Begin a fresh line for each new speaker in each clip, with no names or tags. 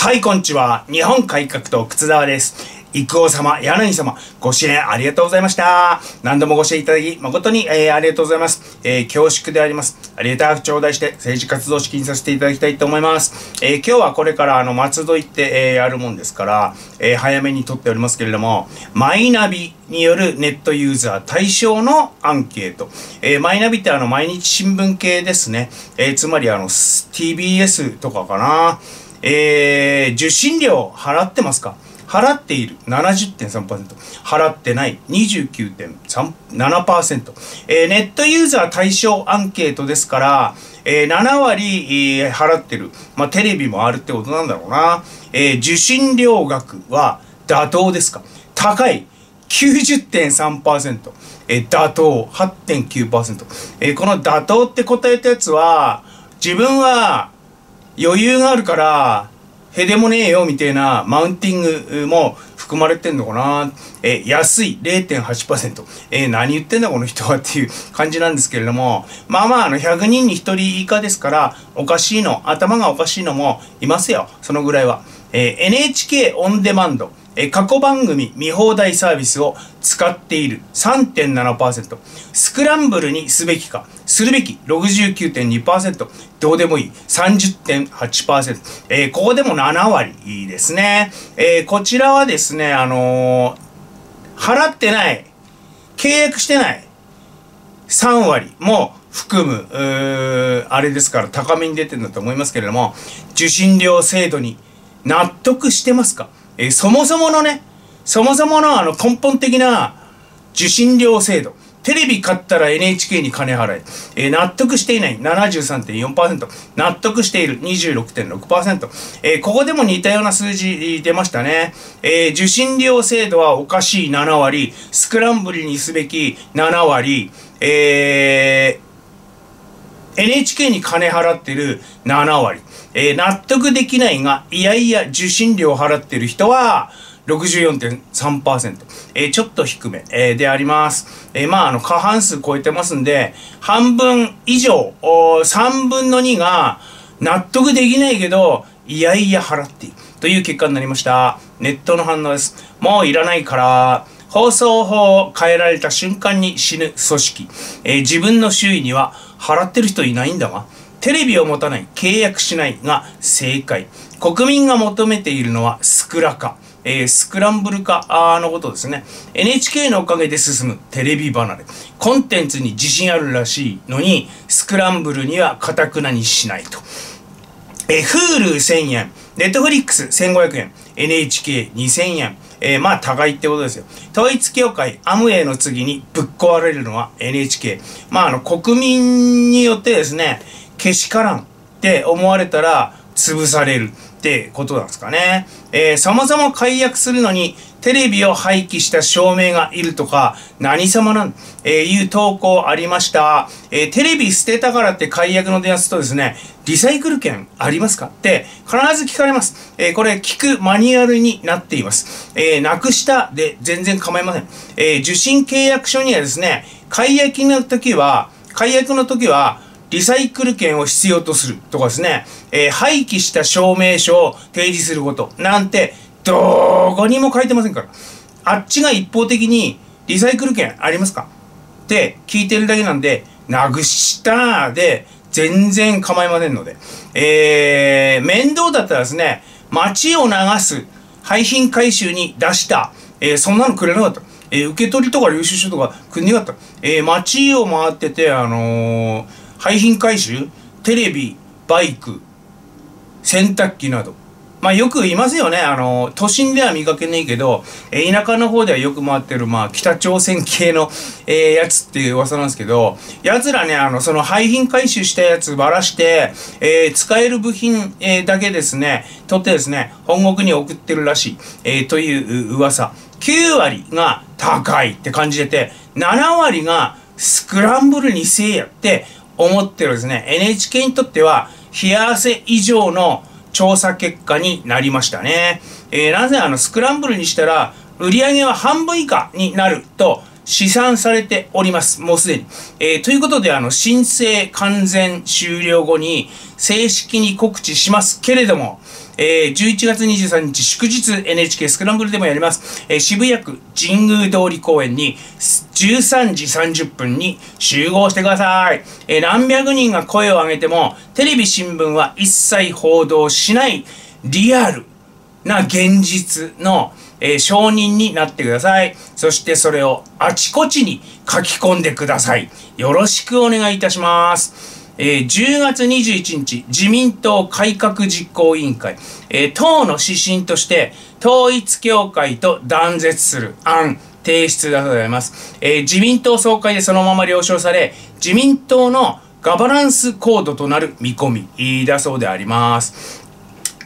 はい、こんにちは。日本改革党、靴沢です。育王様、柳様、ご支援ありがとうございました。何度もご支援いただき、誠に、えー、ありがとうございます。えー、恐縮であります。ありがたく頂戴して、政治活動資金させていただきたいと思います。えー、今日はこれから、あの、松戸行って、えー、やるもんですから、え、早めに撮っておりますけれども、マイナビによるネットユーザー対象のアンケート。え、マイナビってあの、毎日新聞系ですね。え、つまりあの、TBS とかかな。えー、受信料払ってますか？払っている。70.3%払ってない。29.7%、えー、ネットユーザー対象アンケートですから、えー、7割、えー、払ってる、まあ、テレビもあるってことなんだろうな、えー、受信料額は妥当ですか？高い。90.3%、えー、妥当。8.9%、えー、この妥当って答えたやつは自分は余裕があるからへでもねえよみたいなマウンティングも含まれてんのかな。え安い。0.8%え、何言ってんだこの人はっていう感じなんですけれども。まあまああの100人に1人以下ですからおかしいの頭がおかしいのもいますよ。そのぐらいは、えー、NHK オンデマンド。え過去番組見放題サービスを使っている。3.7%スクランブルにすべきか。するべき。69.2%どうでもいい。30.8%、えー、ここでも7割ですね、えー、こちらはですねあのー、払ってない。契約してない。3割。も含む。あれですから高めに出てるんだと思いますけれども。受信料制度に納得してますか？え、そもそものね、そもそものあの根本的な受信料制度。テレビ買ったら NHK に金払え。えー、納得していない73.4%。納得している26.6%。えー、ここでも似たような数字出ましたね。えー、受信料制度はおかしい7割。スクランブルにすべき7割。えー、NHK に金払ってる7割。えー、納得できないが、いやいや受信料払ってる人は、64.3%、えー、ちょっと低め、えー、であります。えー、まあ、あの、過半数超えてますんで、半分以上、3分の2が納得できないけど、いやいや払っている。という結果になりました。ネットの反応です。もういらないから、放送法を変えられた瞬間に死ぬ組織。えー、自分の周囲には払ってる人いないんだが、テレビを持たない、契約しないが正解。国民が求めているのはスクラ化。えー、スクランブル化のことですね。NHK のおかげで進むテレビ離れ。コンテンツに自信あるらしいのに、スクランブルにはかたくなにしないと。えー、Hulu1000 円、Netflix1500 円、NHK2000 円。えー、まあ互いってことですよ。統一協会、アムウェイの次にぶっ壊れるのは NHK。まああの国民によってですね、けしからんって思われたら潰されるってことなんですかね。えー、そもそも解約するのにテレビを廃棄した証明がいるとか何様なん、えー、いう投稿ありました。えー、テレビ捨てたからって解約の電話するとですね、リサイクル券ありますか？って必ず聞かれます。えー、これ聞くマニュアルになっています。え、なくしたで全然構いません。え、受信契約書にはですね、解約の時は、解約の時は、リサイクル券を必要とするとかですね、えー、廃棄した証明書を提示することなんて、どこにも書いてませんから。あっちが一方的に、リサイクル券ありますか？って聞いてるだけなんで、なくしたで、全然構いませんので。えー、面倒だったらですね、街を流す、廃品回収に出した、えー、そんなのくれなかった。えー、受け取りとか領収書とかくんなかった。えー、街を回ってて、あのー廃品回収？テレビバイク洗濯機などまあよくいますよね。あの、都心では見かけないけど、え田舎の方ではよく回ってる、まあ、北朝鮮系の、えー、やつっていう噂なんですけど、奴らね、あの、その廃品回収したやつばらして、えー、使える部品、えー、だけですね、取ってですね、本国に送ってるらしい、えー、という噂。9割が高いって感じてて、7割がスクランブルにせえやって思ってるんですね、NHK にとっては、冷や汗以上の調査結果になりましたね。えー、なぜあのスクランブルにしたら売り上げは半分以下になると試算されております。もうすでに。えー、ということで、あの、申請完全終了後に正式に告知しますけれども、えー、11月23日祝日 NHK スクランブルでもやります。えー、渋谷区神宮通り公園に13時30分に集合してください。えー、何百人が声を上げてもテレビ新聞は一切報道しないリアルな現実のえー、承認になってください。そしてそれをあちこちに書き込んでください。よろしくお願いいたします。えー、10月21日、自民党改革実行委員会、えー、党の指針として、統一教会と断絶する案、提出だとございます。えー、自民党総会でそのまま了承され、自民党のガバナンスコードとなる見込みだそうであります。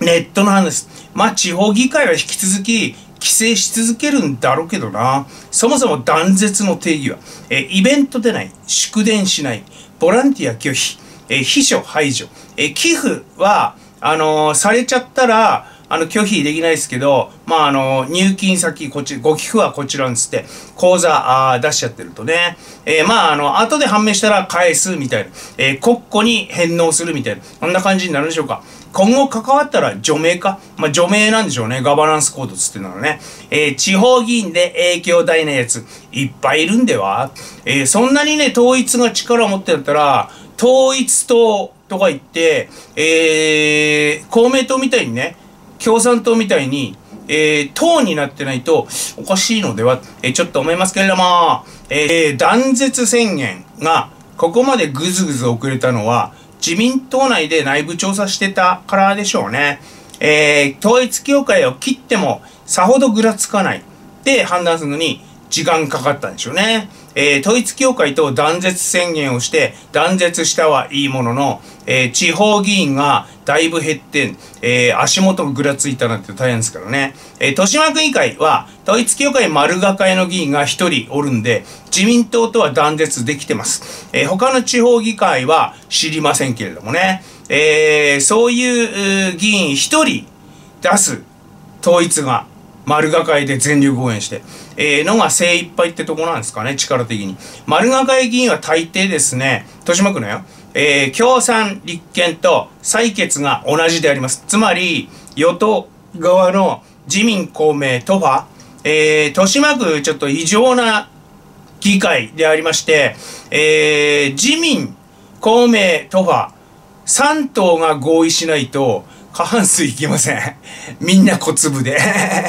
ネットの話です。まあ、地方議会は引き続き、規制し続けるんだろうけどな。そもそも断絶の定義は、えイベントでない、祝電しない、ボランティア拒否、え秘書排除、え寄付は、あのー、されちゃったら、あの、拒否できないですけど、まあ、あの、入金先、こっち、ご寄付はこちらにつって、口座、あ出しちゃってるとね。えー、まあ、あの、後で判明したら返すみたいな。えー、国庫に返納するみたいな。こんな感じになるんでしょうか。今後関わったら除名か？まあ、除名なんでしょうね。ガバナンスコードつってのはね。えー、地方議員で影響大なやつ、いっぱいいるんでは？えー、そんなにね、統一が力を持ってたら、統一党とか言って、えー、公明党みたいにね、共産党みたいに、えー、党になってないとおかしいのでは、えー、ちょっと思いますけれども、えー、断絶宣言がここまでぐずぐず遅れたのは、自民党内で内部調査してたからでしょうね。えー、統一協会を切ってもさほどぐらつかないって判断するのに時間かかったんでしょうね。えー、統一教会と断絶宣言をして断絶したはいいものの、えー、地方議員がだいぶ減って、えー、足元ぐらついたなんて大変ですからね。え、豊島区議会は統一教会丸がかえの議員が一人おるんで自民党とは断絶できてます。え、他の地方議会は知りませんけれどもね。え、そういう議員一人出す統一が丸がかえで全力応援して、えー、のが精一杯ってとこなんですかね、力的に。丸がかえ議員は大抵ですね、豊島区のよ、えー、共産、立憲と採決が同じであります。つまり、与党側の自民、公明、都派、えー、豊島区ちょっと異常な議会でありまして、えー、自民、公明、都派、3党が合意しないと、過半数いきません。みんな小粒で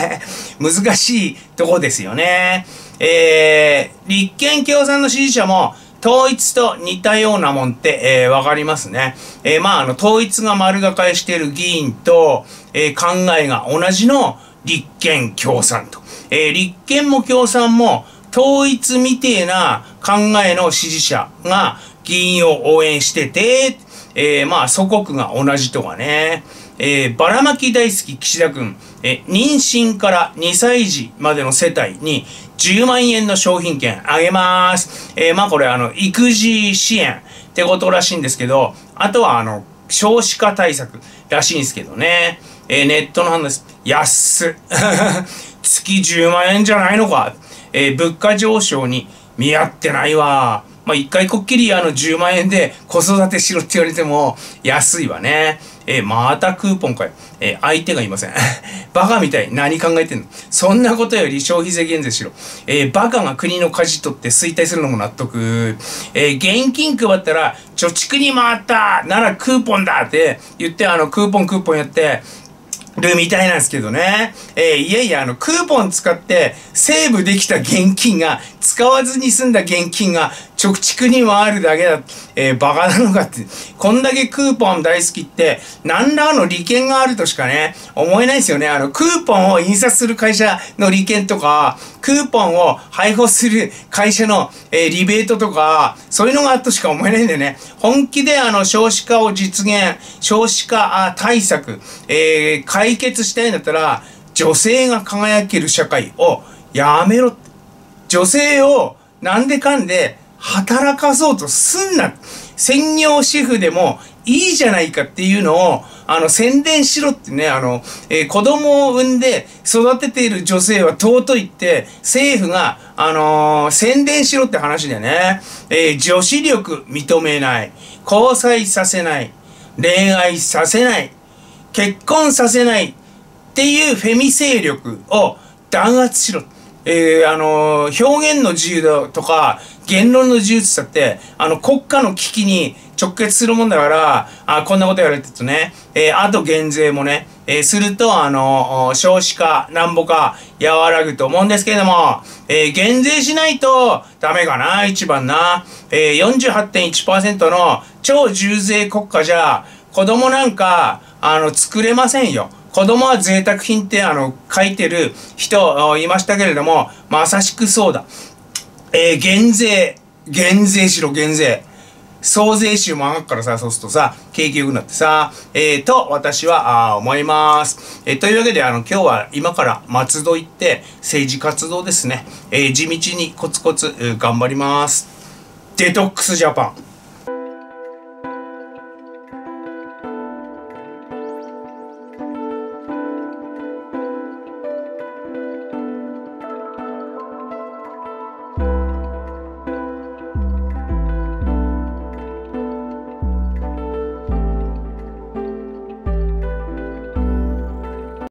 難しいとこですよね。えー、立憲共産の支持者も、統一と似たようなもんって、えー、わかりますね。えー、まあ、あの、統一が丸がかえしている議員と、えー、考えが同じの立憲共産と。えー、立憲も共産も、統一みてえな考えの支持者が議員を応援してて、えー、まあ、祖国が同じとかね。えー、ばらまき大好き岸田君、えー、妊娠から2歳児までの世帯に10万円の商品券あげます。えー、まあこれあの、育児支援ってことらしいんですけど、あとはあの、少子化対策らしいんですけどね。えー、ネットの話安っ。月10万円じゃないのか。えー、物価上昇に見合ってないわ。まあ、一回こっきりあの10万円で子育てしろって言われても安いわね。えー、またクーポンかよ。えー、相手がいません。バカみたい。何考えてんの？そんなことより消費税減税しろ。えー、バカが国の舵取って衰退するのも納得。えー、現金配ったら、貯蓄に回ったならクーポンだって言って、あの、クーポンクーポンやって、るみたいなんですけどね。えー、いやいや、あの、クーポン使ってセーブできた現金が、使わずに済んだ現金が貯蓄に回るだけだ。えー、バカなのかって。こんだけクーポン大好きって、何らかの利権があるとしかね、思えないですよね。あの、クーポンを印刷する会社の利権とか、クーポンを配布する会社の、えー、リベートとか、そういうのがあるとしか思えないんでね。本気であの、少子化を実現、少子化対策、えー、解決したいんだったら、女性が輝ける社会をやめろ。女性をなんでかんで働かそうとすんな。専業主婦でもいいじゃないかっていうのを、あの、宣伝しろってね、あの、えー、子供を産んで育てている女性は尊いって、政府が、あのー、宣伝しろって話だよね。えー、女子力認めない。交際させない。恋愛させない。結婚させないっていうフェミ勢力を弾圧しろ。えー、あのー、表現の自由だとか、言論の自由って言ったって、あの、国家の危機に直結するもんだから、あこんなこと言われてるとね、えー、あと減税もね、えー、すると、あの、少子化、なんぼか和らぐと思うんですけれども、えー、減税しないとダメかな、一番な。えー、48.1%の超重税国家じゃ、子供なんか、あの、作れませんよ。子供は贅沢品ってあの書いてる人いましたけれども、まさしくそうだ。えー、減税、減税しろ、減税。総税収も上がるからさ、そうするとさ、景気良くなってさ、えー、と、私は、あ思います。えー、というわけで、あの、今日は今から松戸行って政治活動ですね。えー、地道にコツコツ、頑張ります。デトックスジャパン。